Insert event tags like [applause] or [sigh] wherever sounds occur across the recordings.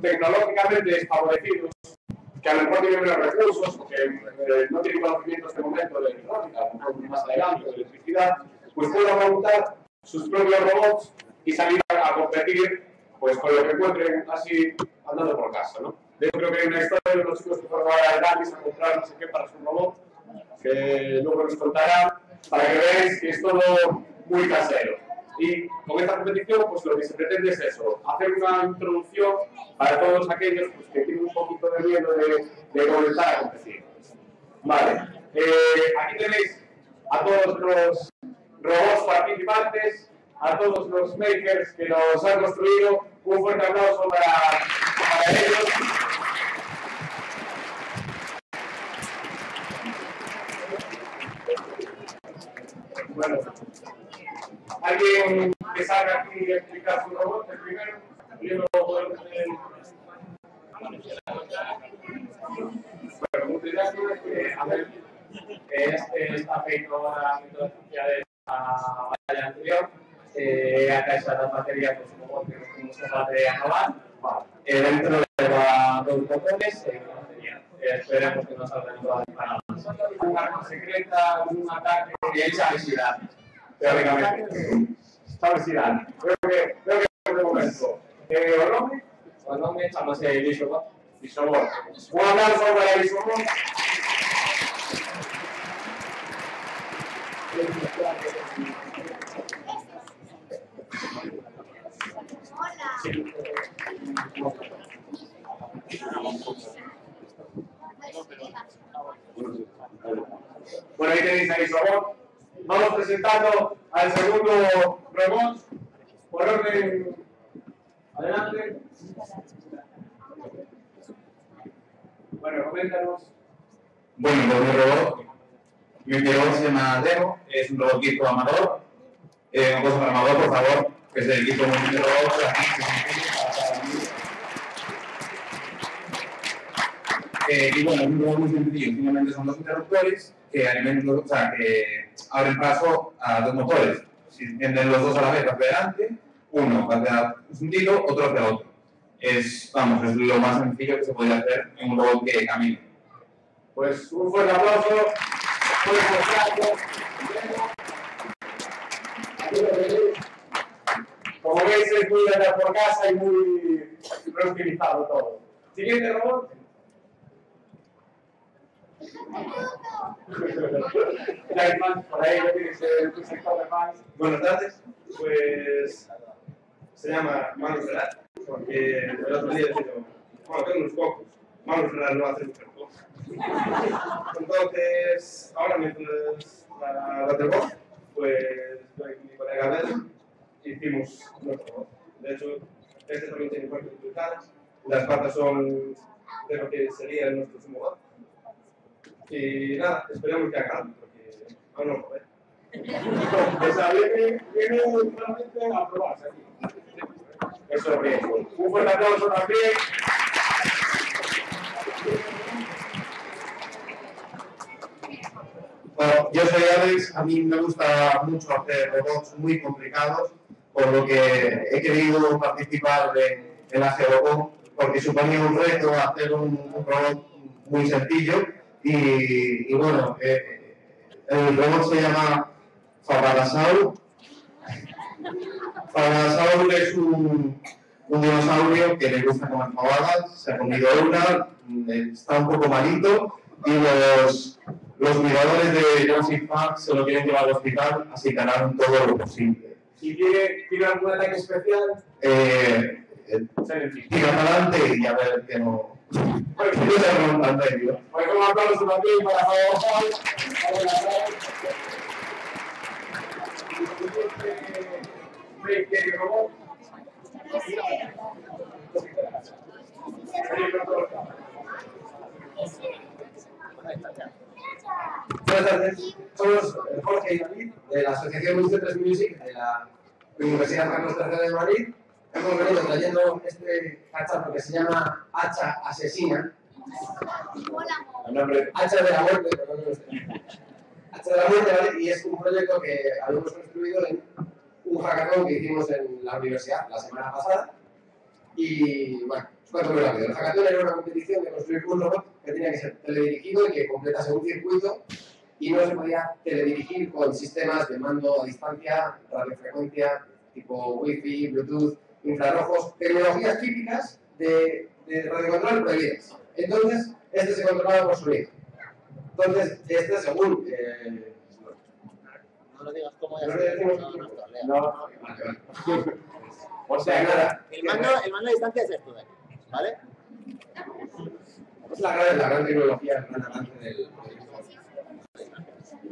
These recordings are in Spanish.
tecnológicamente desfavorecidos, que a lo mejor tienen menos recursos, o que eh, no tienen conocimiento en este momento de electrónica, a lo mejor más adelante, de electricidad, pues puedan montar sus propios robots y salir a, a competir pues con lo que encuentren así andando por casa, ¿no? De hecho, creo que hay una historia de unos chicos que fueron a Erasmus a comprar no sé qué para su robot, que luego nos contará, para que veáis que es todo muy casero. Y con esta competición, pues lo que se pretende es eso, hacer una introducción para todos aquellos pues, que tienen un poquito de miedo de, de comenzar a competir. Vale, eh, aquí tenéis a todos los robots participantes, a todos los makers que los han construido. Un fuerte aplauso para, para ellos. Bueno, alguien que salga aquí y explicar su robot, el primero, y luego poder tener. Bueno, muchas gracias. Eh, a ver, este está feito a metodología de la batalla anterior. Eh, acá está la batería, pues como que una batería nova. Eh, dentro lleva dos botones y una batería. Eh, esperemos que no salgan todas disparadas. Un arma secreta, un ataque y hecha visibilidad, teóricamente. Sabesidad. Creo que, creo que es un momento. Eh, ¿O nombre? O nombre, chamase Lisobot. Lisobot. Un aplauso para Lisobot. Bueno, ahí tenéis a Lisobot. Vamos presentando al segundo robot. Por orden. Adelante. Bueno, coméntanos. Bueno, pues mi robot, mi robot se llama Demo, es un robot equipo amador. Eh, cosa para amador, por favor, que es el equipo de robots. Eh, y bueno, es un robot muy sencillo, simplemente son dos interruptores que alimentan, o sea, que abren paso a dos motores. Si encienden los dos a la vez hacia adelante, uno va hacia un tiro, otro hacia otro. Es, vamos, es lo más sencillo que se puede hacer en un robot que camina. Pues un fuerte aplauso. Puedes mostrarlo. Como veis, es muy de por casa y muy reutilizado todo. Siguiente robot. Por ahí, ya tienes el sector de más. Buenas tardes, pues se llama Manu Ferrar, porque el otro día dicho, bueno, tengo unos pocos, Manu Ferrar no hace muchas cosas. Entonces, ahora mientras la batería, pues estoy con mi colega Pedro, hicimos nuestro. De hecho, este también tiene partes duplicadas, las patas son de lo que sería nuestro sumo. Y nada, esperemos que haga algo, porque aún no lo ve. O sea, viene, viene realmente a probarse aquí. Eso es bien. Un fuerte aplauso también. Yo soy Alex, a mí me gusta mucho hacer robots muy complicados, por lo que he querido participar de, en la Geocom, porque suponía un reto hacer un, robot muy sencillo y, bueno, eh, el robot se llama Fabarasaur. Fabarasaur es un, dinosaurio que le gusta comer favadas, se ha comido una, está un poco malito y los, los miradores de Jurassic Park se lo quieren llevar al hospital, así que harán todo lo posible. ¿Y tiene, tiene algún ataque especial? Eh, eh, tira para adelante y a ver que no. [laughs] Pues, pues un aplauso también para. Buenas tardes, somos Jorge y David de la Asociación Music 3 Music de la Universidad Carlos III de Madrid. Hemos venido trayendo este cacharro que se llama Hacha Asesina. El nombre. Hacha de la Muerte, perdón. Hacha de la Muerte, ¿vale? Y es un proyecto que habíamos construido en un hackathon que hicimos en la universidad la semana pasada. Y bueno, cuento muy rápido. El hackathon era una competición de construir un robot que tenía que ser teledirigido y que completase un circuito y no se podía teledirigir con sistemas de mando a distancia, radiofrecuencia, tipo Wi-Fi, Bluetooth, infrarrojos, tecnologías típicas de, de radiocontrol prohibidas. Entonces, este se controlaba por sonido. Entonces, este según... Eh, No lo digas como ya No se no, no, no. No. vale, vale. O sea, nada. El mando, el mando a distancia es esto de aquí, ¿vale? Es la gran, la gran tecnología, el gran del...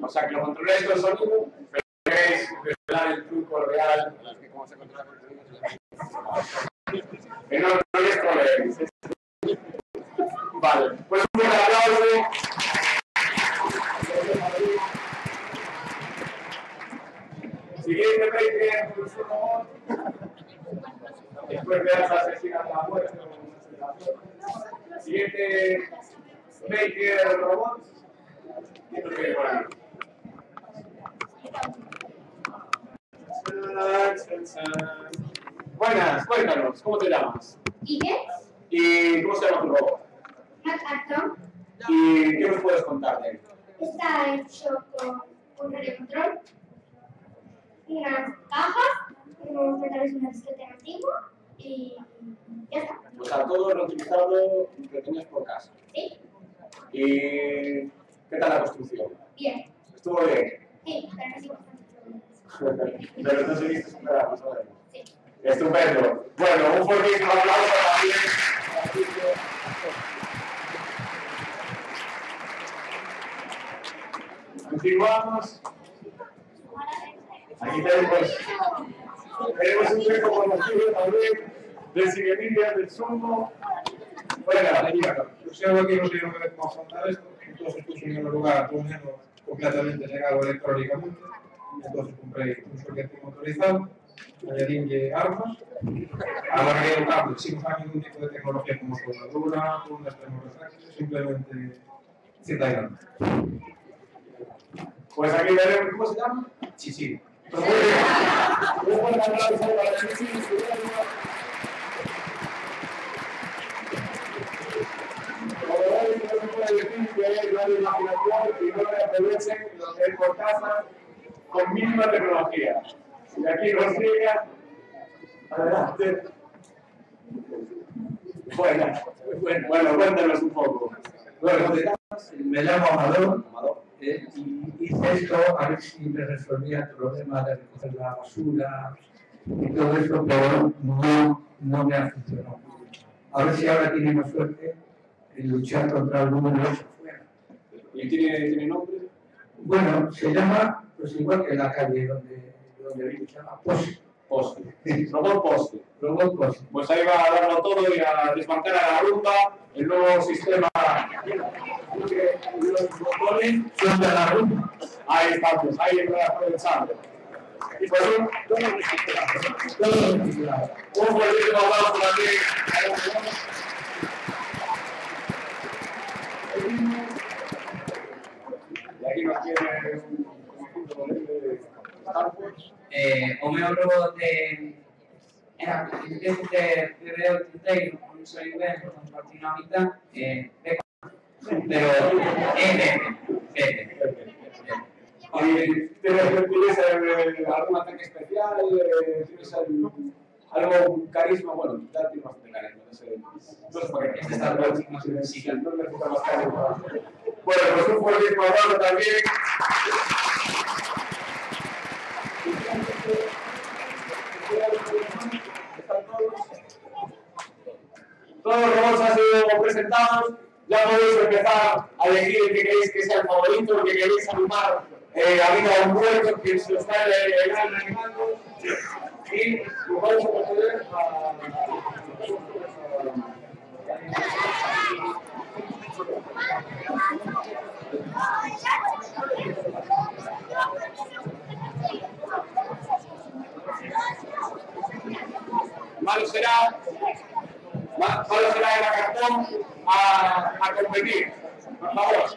O sea, que lo controláis con sonido, pero revelar el truco real. Como se controla. Vale, pues Maker robot. ¿Quién lo tiene por ahí? Buenas, cuéntanos, ¿cómo te llamas? ¿Y qué? ¿Y cómo se llama tu robot? ¿Y qué nos puedes contar de él? está hecho con un radio control, unas cajas, unos metales y una disquete antigua y ya está. O sea, todo reutilizado que tenías por casa. ¿Sí? ¿Y qué tal la construcción? Bien. ¿Estuvo bien? Sí, [laughs] pero no sigo bastante Pero no seguiste superando. Sí. Estupendo. Bueno, un fuertísimo aplauso también. Continuamos. Aquí tenemos, tenemos un viejo conocido también del Siguemilla, del Sumo. Bueno, Algo que no sé cómo vamos a contar esto, entonces puse en el lugar completamente negado electrónicamente, entonces compré un soquete motorizado, añadí armas, alargué el cable sin usar ningún tipo de tecnología como soldadura, unas termoreflexes, simplemente cinta aislante. pues aquí veremos cómo se llama. Chichi. Un buen aplauso para Chichi. Como veis, no se gran imaginación y no le aprovechen lo que casa con mínima tecnología. Y aquí nos llega. Adelante. Bueno, bueno, bueno, cuéntanos un poco. Bueno, me llamo Amador eh, y hice esto a ver si me resolvía el problema de recoger la basura y todo esto, pero no, no me ha funcionado. A ver si ahora tiene más suerte en luchar contra el número 8 afuera. ¿Y tiene, tiene nombre? Bueno, se llama, pues igual que la calle donde, donde vivo, se llama Poste. Poste. Robot Poste. Robot Poste. Pues ahí va a darlo todo y a desbancar a la rumba el nuevo sistema. Los botones Son de la rumba. Ahí estamos, ahí está aprovechando. Y pues un, un fuertísimo aplauso también. Y aquí nos tiene eh, o meu robot de era de de soy con mitad, eh, de pero eh, Pepe, Pepe. ¿Y ¿Tienes, eh, algún ataque especial? Eh, ¿Tienes algo, carisma? Bueno, ya tienes bastante carisma. No sé, no sé por qué. Este está no más carisma. Bueno, pues un fuerte aplauso también. Los robots sido presentados. Ya podéis empezar a elegir el que queréis que sea el favorito, el que queréis animar eh, a vida a un que se está. Y vamos a proceder a. Malo será, malo será el cartón a, a competir. Por favor.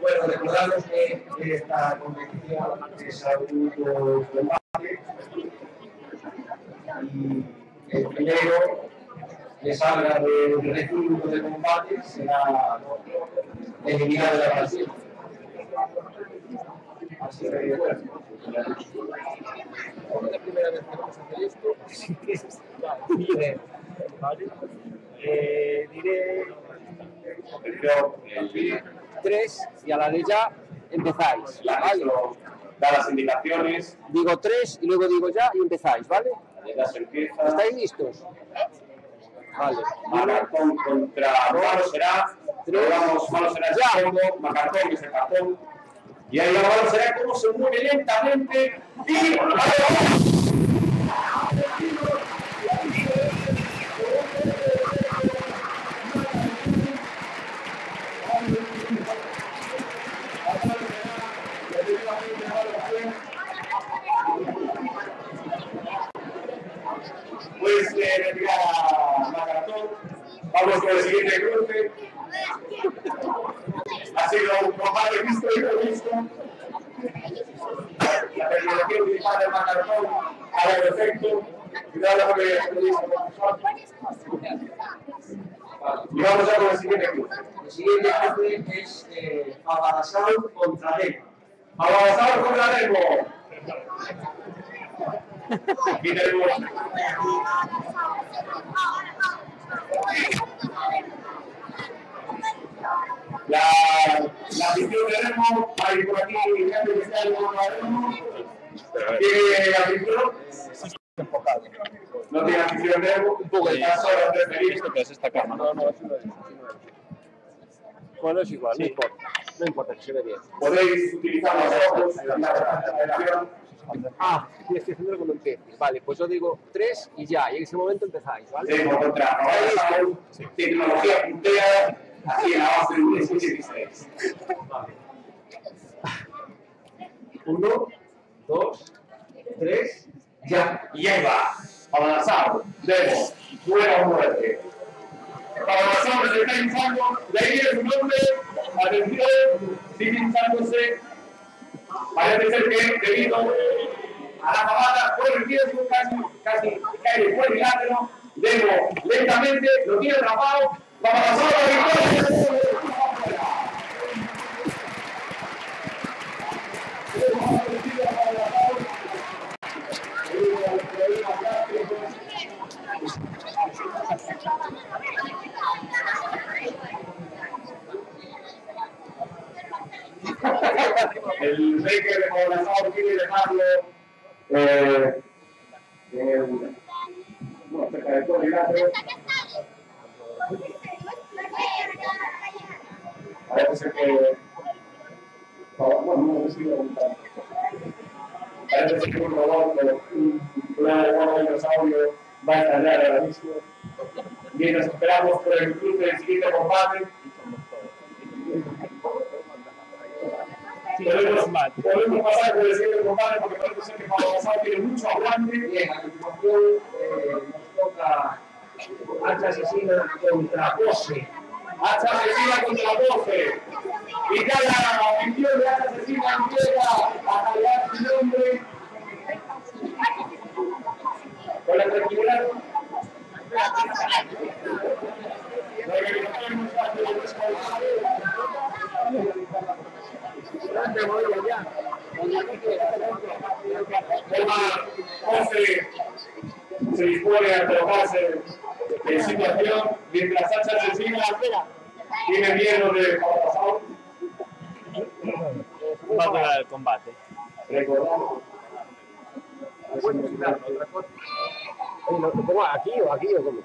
Bueno, recordaros que esta competición es a único combate y el primero que salga del recinto de combate será eliminado de la partida. Así que bueno. Es la primera vez que vamos a hacer esto. Vale. Vale. Eh, diré tres y a la de ya empezáis. ¿vale? Da las indicaciones, Digo tres y luego digo ya y empezáis, ¿vale? ¿Estáis listos? Vale. Macartón contra Malo será. Vamos, Malo será el Ya. segundo. Macartón es el cartón. Y ahí Malo será cómo se mueve lentamente. Y. Pues eh, retirar a Macartón. Vamos con el siguiente cruce. Ha sido un combate visto y visto. La tecnología utilizada del Macartón a el efecto. Cuidado con el. Y vamos ya con el siguiente cruce. El siguiente jefe es eh, Papadasau contra Deva. Avanzar con la demo. Aquí tenemos la, la afición de Remo. Hay por aquí cambio que está en el. ¿Tiene afición? No tiene afición de Remo. Un poco de caso de preferir. que es esta cámara. No, no. Bueno, es igual, no importa. No importa que se ve bien. Podéis utilizar los ojos en la acción. Ah, sí, estoy haciéndolo cuando empiece. Vale, pues yo digo tres y ya, y en ese momento empezáis, ¿vale? Demo contra Avanzar. Tecnología puntea. Así en la base de un 16. Uno, dos, tres, ya. Y ahí va. Avanzado. Demo. Fuera o muerte. Avanzado se está hinchando. De ahí su nombre. Atención. Sigue hinchándose. Parece ser que debido a la pavada por el riesgo casi, casi cae el. Demo lentamente lo tiene atrapado. Avanzado la victoria. El Baker de Población quiere dejarlo eh, en- bueno, cerca del cuadrilátero. Parece ser que. Bueno, no lo preguntar. Parece ser que un robot o un dinosaurio va a estallar ahora esperamos por el del siguiente combate. Podemos, combate. podemos pasar con el siguiente combate porque parece ser que Pablo Casado tiene mucho aguante. Bien, a continuación eh, nos toca hacha asesina contra pose. Hacha asesina contra Bofe. Y cada afición de hacha asesina empieza a cargar su nombre. Con la tranquilidad. La organización nos hace el responsable. Toma, Bofe se dispone a colocarse en situación mientras Hacha asesina tiene miedo de. Va a durar el combate. Recordamos. Oye, ¿Lo lo pongo aquí o aquí o cómo?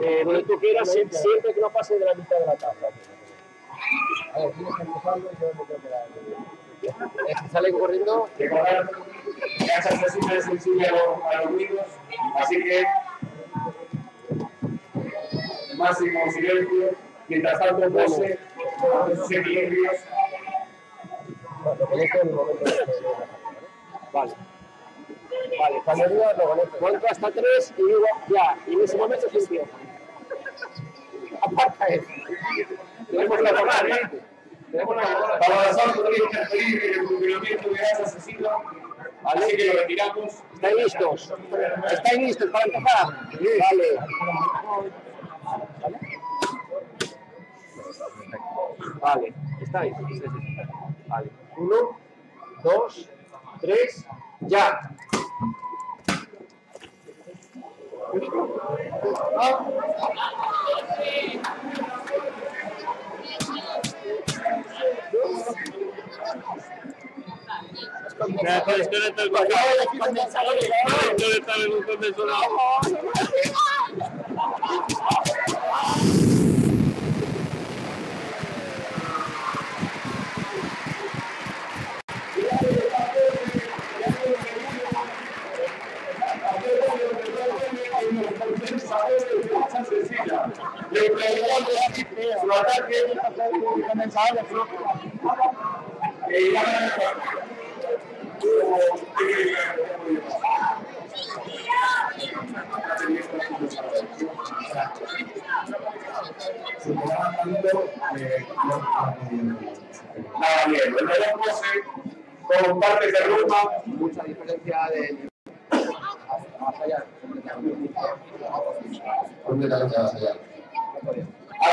Eh, donde tú quieras, sie- siempre que no pase de la mitad de la tabla. A ver, tienes que empezarlo y yo me tengo que dar. Es que sale corriendo. Recordar que es sensible a los, a los ruidos, así que máximo silencio. Mientras tanto, sus equilibrios. Lo conecto en el momento ¿vale? Vale, cuando diga lo conecto. Cuento hasta tres y digo ya. Y en ese momento se empieza. Aparta eso. Tenemos la moral, ¿eh? Tenemos la moral. Para avanzar en el funcionamiento de Hacha asesina, así que lo retiramos. ¿Estáis listos? ¿Estáis listos para empezar? Vale. Vale, estáis. Vale. Uno, dos, tres, ya. El condensador. Desconecta el. Le preguntamos su ataque condensador de flujo. Y Nada bien, el reloj pose con partes de rumba, Mucha diferencia de. Más allá. Completamente más allá.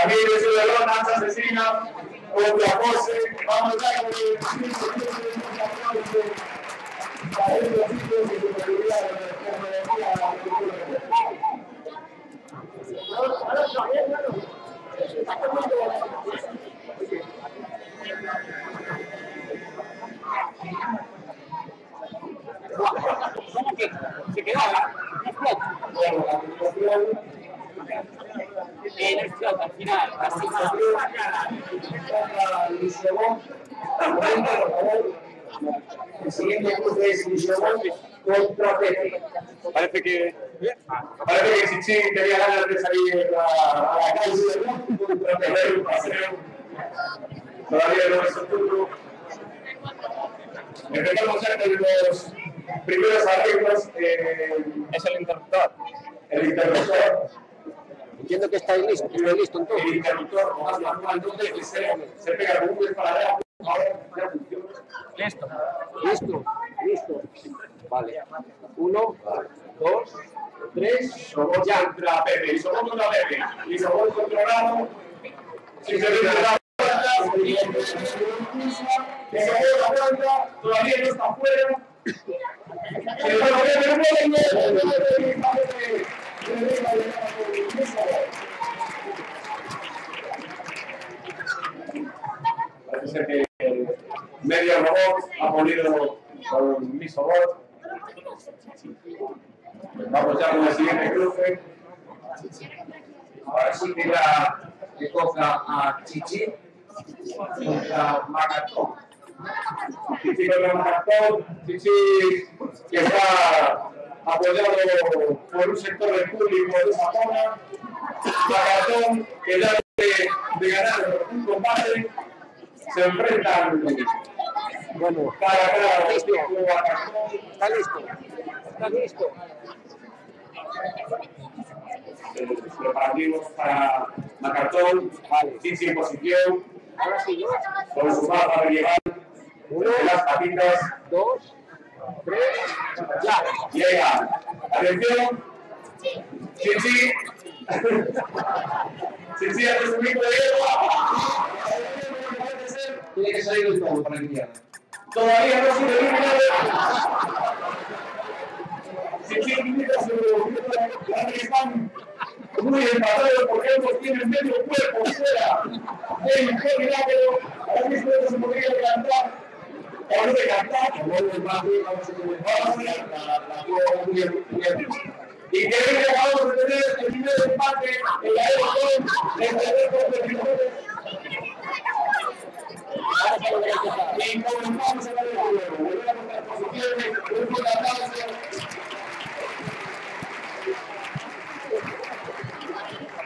Aquí de Ciudadón, Nanza Asesina, contra José, vamos a darle a estos chicos y su seguridad de la tecnología. Se quedó, Bueno, la situación En el flot, al final. Así Luis Lebón. Momento, por favor. El siguiente cruce es Luis Lebón contra Pepe. Parece que. Parece que Chichi tenía ganas de salir a, la calle tener un paseo. Todavía no es su turno. Empezamos ya con los primeros arreglos. Eh, Es el interruptor. el interruptor. Entiendo que estáis listos. Estoy listo entonces. El interruptor, más manual, entonces que se, se pega con un disparadero. Ahora ya funciona. Listo. Listo. Listo. Vale. Uno, dos, tres. Somos ya contra Pepe. Somos contra Pepe. Y somos controlado. Si se ve la puerta, que se la puerta, todavía no está Pepe. Parece ser que medio robot ha ponido con mi robot. Vamos ya con el siguiente cruce. Ahora sí que ya le toca a Chichi contra Magatón. Chichi contra Magatón. Chichi que está apoyado por un sector del público de esa zona. Magatón que ya de, de ganar un combate se enfrentan Bueno, cara a cara, listo. a cartón. Está listo. Está listo preparativos para Macartón, Chichi en posición, con su mapa de llegar, una de las patitas, dos, tres, ya, llega, atención, Chichi, Chichi hace su micro de tiene que salir los dos para el día. Todavía no se termina muy empatados porque ambos tienen medio cuerpo fuera del gerilátero. Ahora mismo se podría levantar. Ahora de cantar, que vuelve más vamos a tener la. Y que acabamos de tener el primer empate en la el de Frijoles. Y comenzamos a ver el juego. Volvemos a las posiciones, un poco atrás.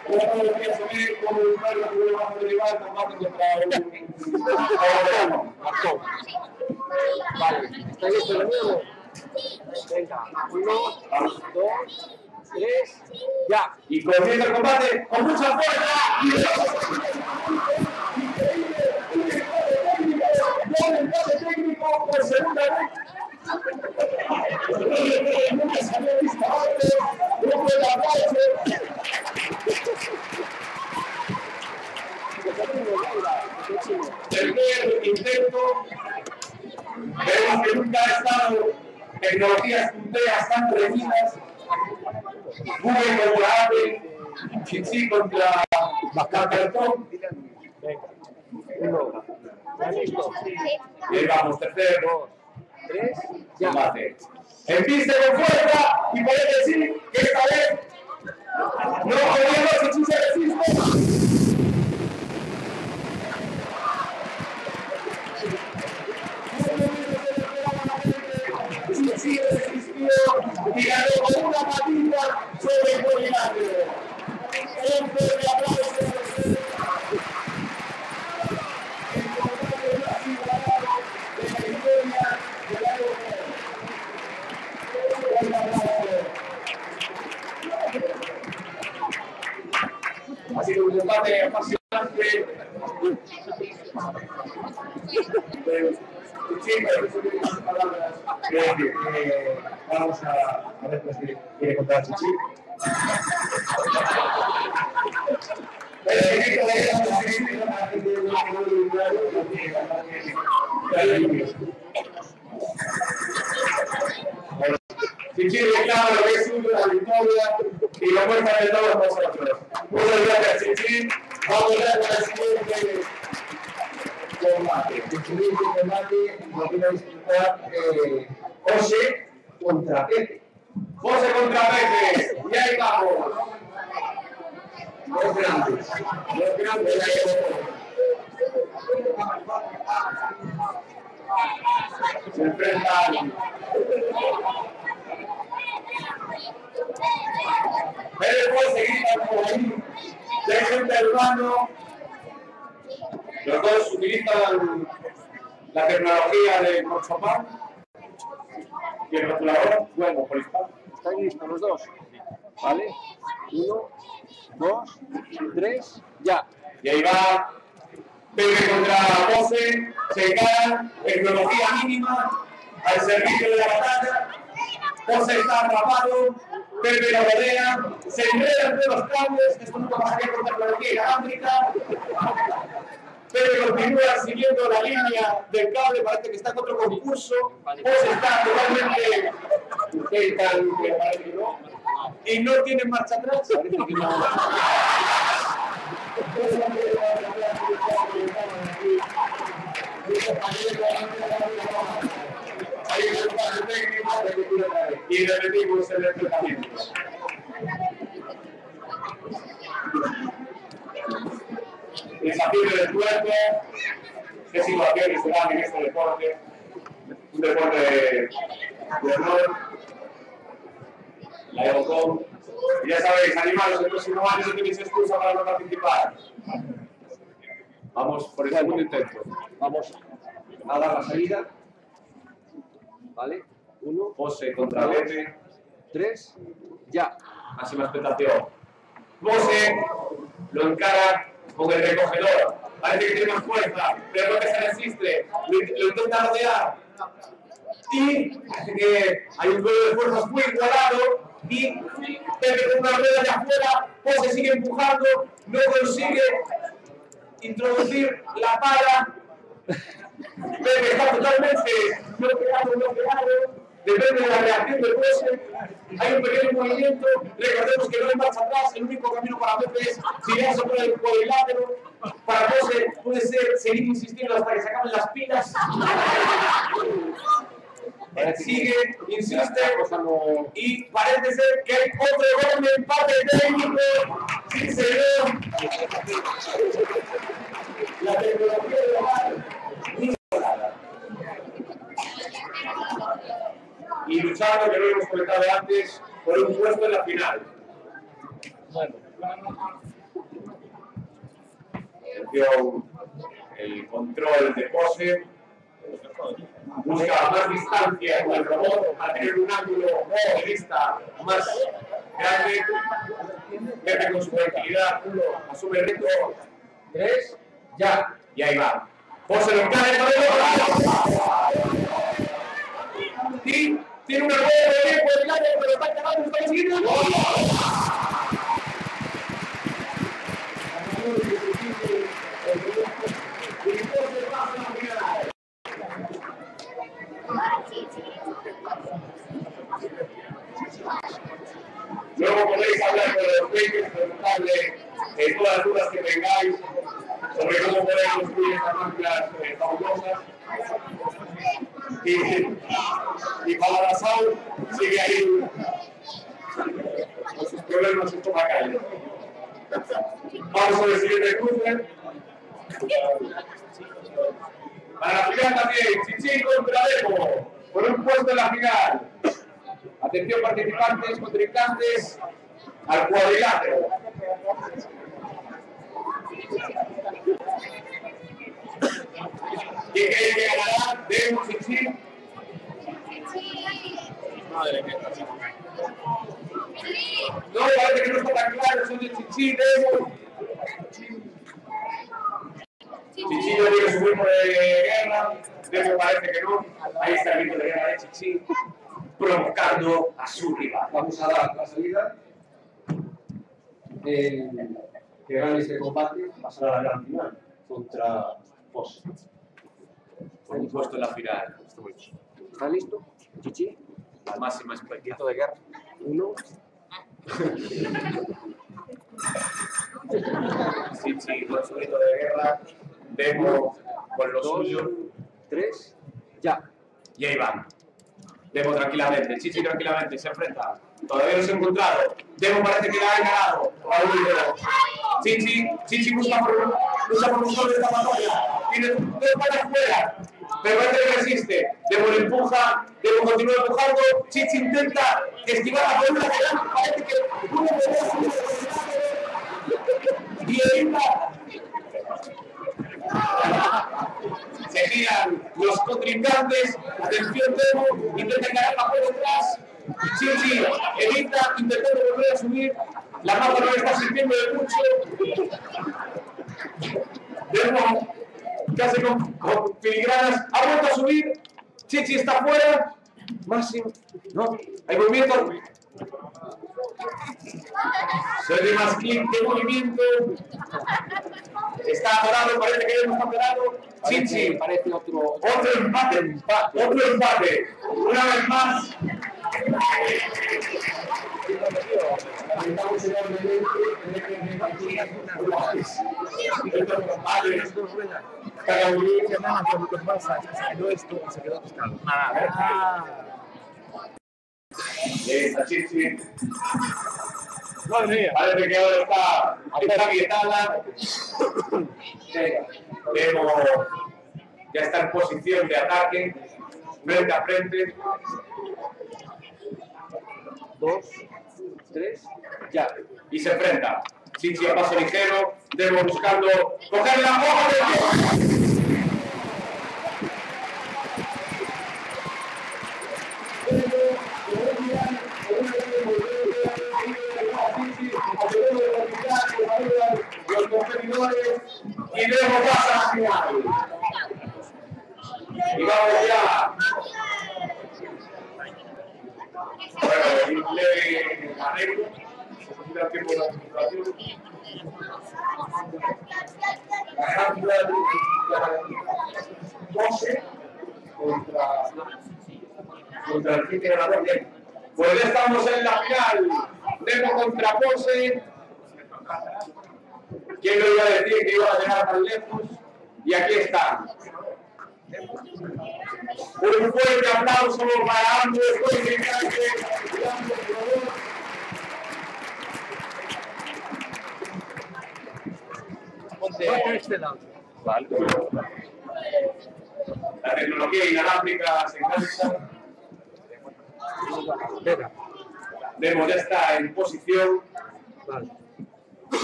Bueno, lo que asumir como un perro que hubiera bajo de rival, combate contra un Marcó. Vale, ¿está listo el nuevo? Venga, uno, dos, tres, ya. Y comienza el combate con mucha fuerza. Aplauso. Tercer intento. Vemos que nunca ha estado tecnologías punteras tan reñidas. Google contra Apple, Chichi contra Cartón. Vamos, tercero, Tres, ya. combate. Empiece con fuerza y parece decir que esta vez no podemos Chichi se resiste. Chichi resistió y ganó con una patita sobre el Eh, vamos a, a ver pues, qué quiere contar Chichi. Si Chichi que es la victoria y la muestra de todos nosotros. Muchas gracias, Chichi. Vamos a ver la siguiente combate. El siguiente combate lo viene a disputar eh, José contra Pepe. José contra Pepe. Y ahí vamos. Los grandes. Los grandes Se enfrentan. Pepe puede seguir por ahí. Jason Peruano. Los dos utilizan la tecnología de Corchopan y el rotulador, bueno, Polispan. ¿Están listos los dos? ¿Vale? Uno, dos, tres, ya. Y ahí va Pepe contra José, se encaran, tecnología mínima, al servicio de la batalla. José está atrapado, Pepe lo rodea, se enreda entre los cables, esto nunca pasaría con tecnología inalámbrica. Pepe continúa siguiendo la línea del cable, parece que está en otro concurso. José está totalmente eh, parece que no. y no tiene marcha atrás. Parece que no. Y repetimos el enfrentamiento. Desafío del cuerpo, qué situaciones se dan en este deporte, un deporte de, de honor, la. Y ya sabéis, animaros, el próximo año no tenéis excusa para no participar. Vamos por el segundo intento. Vamos a dar la salida. ¿Vale? Uno, Pose contra. Pepe. tres, ya. Máxima expectación. Pose lo encara con el recogedor. Parece que tiene más fuerza, pero no que se resiste. Lo, int- lo intenta rodear. Y parece que hay un duelo de fuerzas muy igualado. Y Pepe con una rueda de afuera. Pose sigue empujando. No consigue introducir la pala. Pepe está totalmente bloqueado, bloqueado. Depende de la reacción del Pose. Hay un pequeño movimiento. Recordemos que no hay marcha atrás. El único camino para Pepe es girarse por el cuadrilátero. Para Pose puede ser seguir insistiendo hasta que se acaben las pilas. Sigue, insiste, y parece ser que hay otro gol de empate técnico. Sí, señor. La tecnología de hogar mejorada. Y luchando, que lo hemos comentado antes, por un puesto en la final. Atención, el control de pose. Busca más distancia con el robot para tener un ángulo de vista más grande. Pepe con su tranquilidad, uno, asume el reto. Tres, ya. Y ahí va. Pose lo encara el modelo. Y tiene una rueda de tiempo de lado, pero está acabando, está el gol. Luego podéis hablar con los peques, preguntarle eh, todas las dudas que tengáis sobre cómo poder construir estas máquinas eh, fabulosas. Y Paladasau sigue ahí con sus problemas estomacales. Vamos con el siguiente cruce. Para la final también, Chichín contra Demo, por un puesto en la final. Atención participantes, contrincantes, al cuadrilátero. ¿Quién cree que ganará? Demo, Chichín. Madre mía. No, parece que no está tan claro, son de Chichín, Demo. Chichín no tiene su grupo de guerra, Demo parece que no. Ahí está el grito de guerra de Chichín, provocando a su rival. Vamos a dar la salida. El que gane este combate pasará a la gran final contra Foss. Por un puesto en la final. ¿Está listo? Chichi, La máxima expectativa. de guerra. Uno, [laughs] Chichi con su grito de guerra, Demo con lo dos, suyo. tres, ya. Y ahí van. Demo tranquilamente, Chichi tranquilamente, se enfrenta. Todavía no se ha encontrado. Demo parece que la ha ganado. Chichi, Chichi busca por, lucha por un gol de escapatoria. Tiene dos patas fuera. Pero que resiste. Demo le empuja. Demo continúa empujando. Chichi intenta esquivar la da. Parece que uno de los contrincantes. Atención, Demo. Intenta encararla por detrás. Chichi evita, intentando volver a subir. La mano no está sirviendo de mucho. Demo, casi con, con filigranas. Ha vuelto a subir. Chichi está fuera. Máximo. No, hay movimiento. Se oye más clic movimiento. Está atorado, parece que ya no está atorado. Parece otro. Otro empate. Otro empate. Una vez más. Esa chichi. Madre mía. Parece que ahora está, está quietada. Demo ya está en posición de ataque, frente a frente. Dos, tres, ya. y se enfrenta. Chichi a paso ligero, Demo buscando coger la hoja de ¿Quién lo iba a decir que iba a llegar tan lejos? Y aquí está. Un fuerte aplauso para ambos contrincantes. La tecnología inalámbrica se engancha. Demo ya está en posición.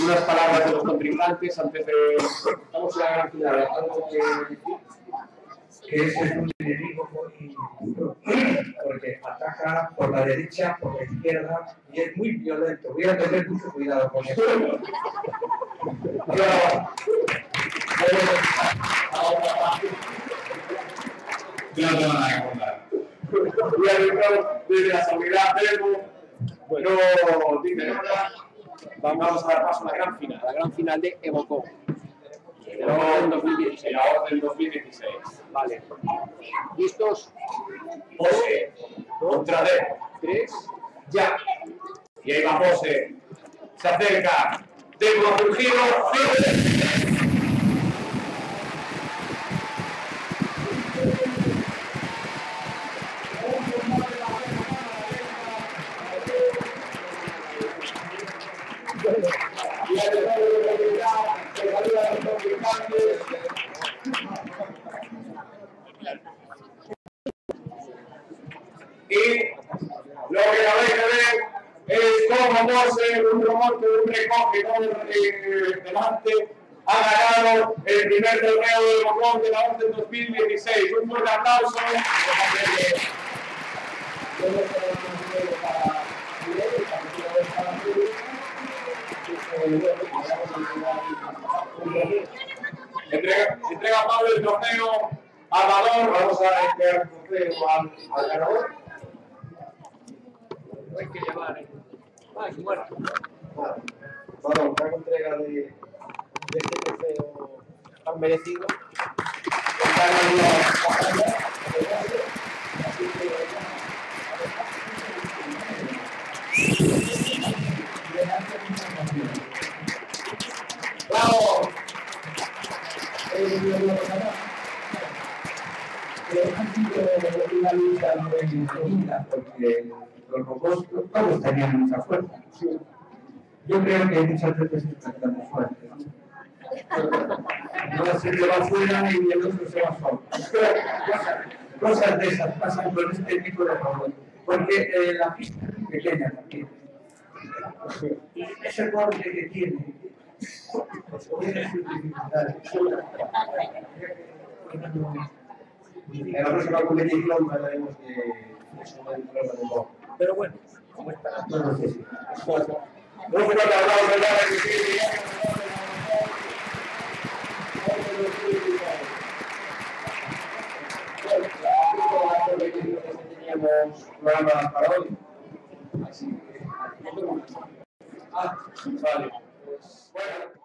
Unas palabras de los contrincantes antes de. Estamos en la gran final. ¿Algo que que es un enemigo muy porque ataca por la derecha, por la izquierda y es muy violento. Voy a tener mucho cuidado con eso. Yo no tengo nada que contar. Y árbitro desde la seguridad Demo. Bueno, dice nada. Vamos a dar paso a la gran final. La gran final de Evocó. Luego en 2016. Ahora del 2016. Vale. ¿Listos? Pose contra Demo. Tres. Ya. Y ahí va Pose. Se acerca. A un giro. Y lo que acabáis de ver es cómo Mose, un remolque, un recoge eh, delante, ha ganado el primer torneo de Bocón de la Orden 2016. Un fuerte aplauso. Entrega, entrega Pablo el trofeo a Valor. Vamos a entregar el trofeo al, al ganador. Hay que llevar. ¿eh? Ay, bueno. Bueno, una entrega de, de este trofeo tan merecido. ¡Bravo! una lucha muy bonita porque los robots todos tenían mucha fuerza. Yo creo que muchas veces es tanta fuerte. ¿no? No se lleva afuera y el otro se va solo. Cosas- Cosas de esas pasan con este tipo de robots. Porque eh, la pista es pequeña también. Ese corte que tiene. En la próxima competición hablaremos de. Pero bueno, como está. No sé si. Un fuerte aplauso ya de Cecilia. Teníamos programa para hoy. Así que. Ah, vale. Pues, bueno.